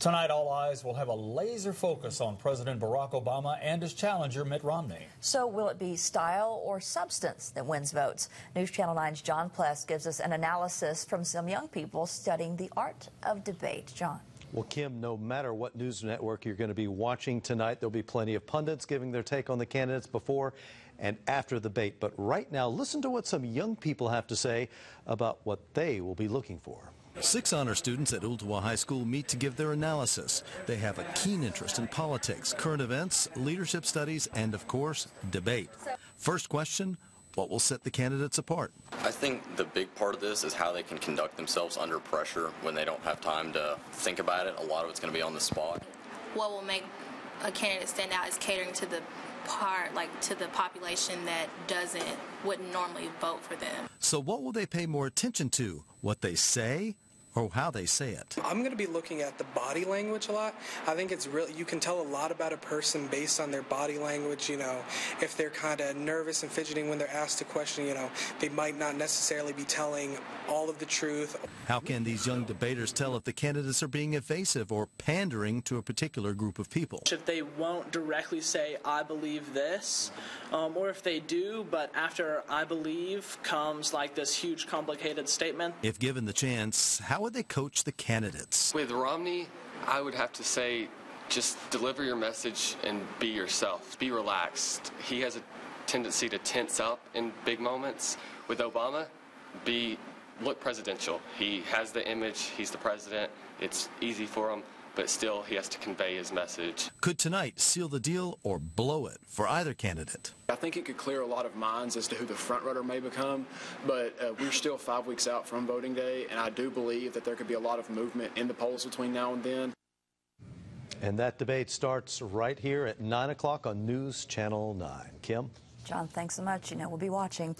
Tonight, all eyes will have a laser focus on President Barack Obama and his challenger, Mitt Romney. So, will it be style or substance that wins votes? News Channel 9's John Pless gives us an analysis from some young people studying the art of debate. John. Well, Kim, no matter what news network you're going to be watching tonight, there'll be plenty of pundits giving their take on the candidates before and after the debate. But right now, listen to what some young people have to say about what they will be looking for. Six honor students at Ooltewah High School meet to give their analysis. They have a keen interest in politics, current events, leadership studies, and of course, debate. First question, what will set the candidates apart? I think the big part of this is how they can conduct themselves under pressure when they don't have time to think about it. A lot of it's going to be on the spot. What will make a candidate stand out is catering to the part, like to the population that doesn't, wouldn't normally vote for them. So what will they pay more attention to? What they say or how they say it. I'm going to be looking at the body language a lot. I think it's really, you can tell a lot about a person based on their body language. You know, if they're kind of nervous and fidgeting when they're asked a question, you know, they might not necessarily be telling all of the truth. How can these young debaters tell if the candidates are being evasive or pandering to a particular group of people? If they won't directly say, I believe this, um, or if they do, but after I believe comes like this huge complicated statement. If given the chance, how how would they coach the candidates? With Romney, I would have to say just deliver your message and be yourself. Be relaxed. He has a tendency to tense up in big moments. With Obama, be look presidential. He has the image, he's the president. It's easy for him but still he has to convey his message. Could tonight seal the deal or blow it for either candidate? I think it could clear a lot of minds as to who the frontrunner may become, but uh, we're still five weeks out from voting day, and I do believe that there could be a lot of movement in the polls between now and then. And that debate starts right here at 9 o'clock on News Channel 9. Kim? John, thanks so much. You know, we'll be watching.